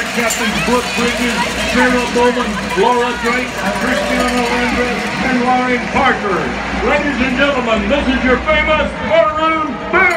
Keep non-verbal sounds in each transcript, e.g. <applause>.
Guard Captains Brooke Bridges, Sarah Bowman, Laura Drake, Christiana Landreth, and Lauren Parker. Ladies and gentlemen, this is your famous Maroon Band!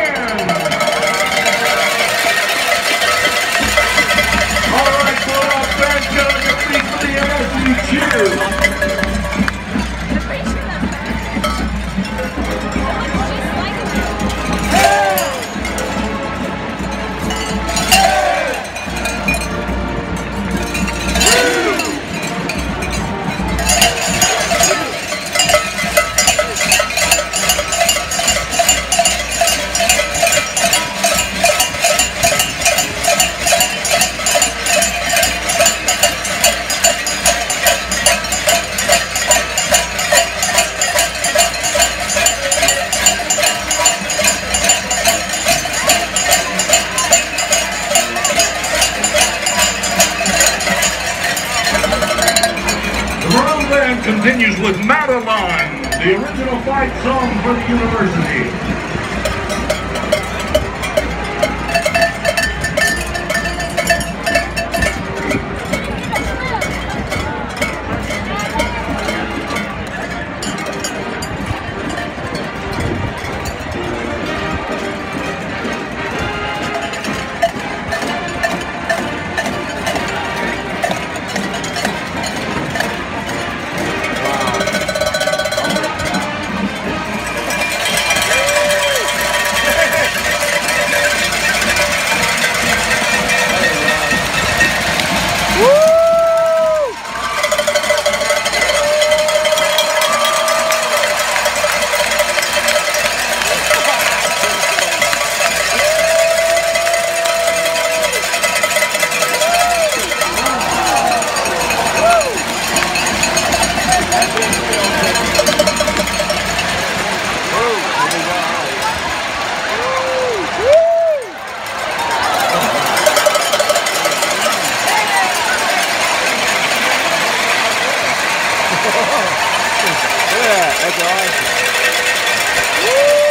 Continues with Madeline, the original fight song for the university. <laughs> Yeah, that's awesome. Woo!